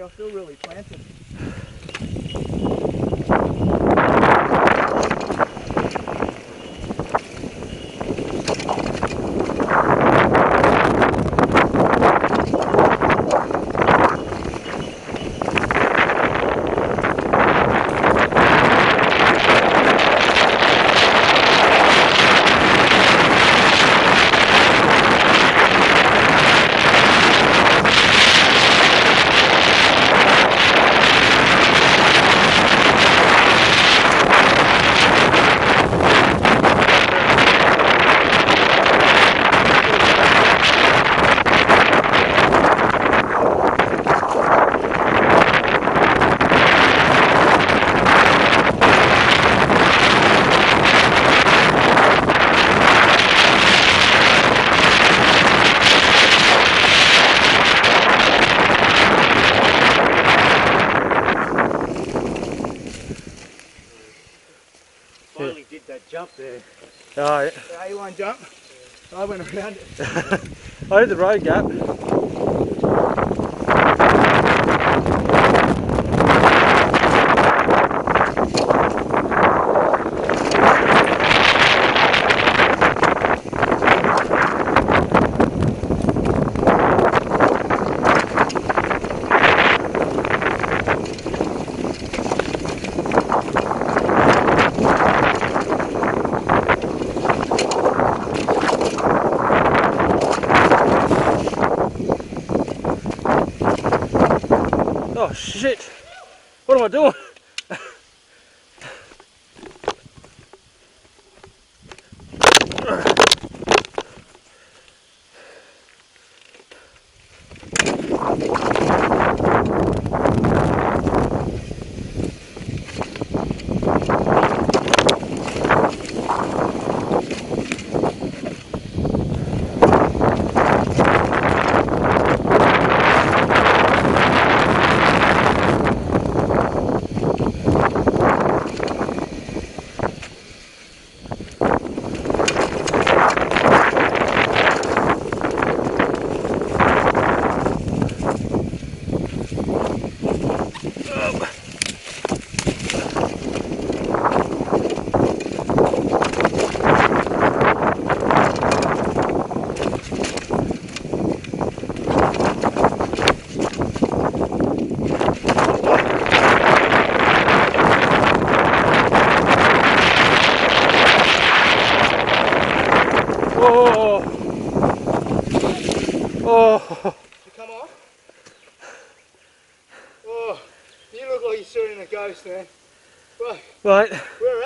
I feel really planted. Finally that jump there. Oh, yeah. The A1 jump. I went around it. I did the road gap. Oh shit! What am I doing? Oh! Oh! Come off. Oh, you look like you're shooting a ghost, man. Right, Right. we're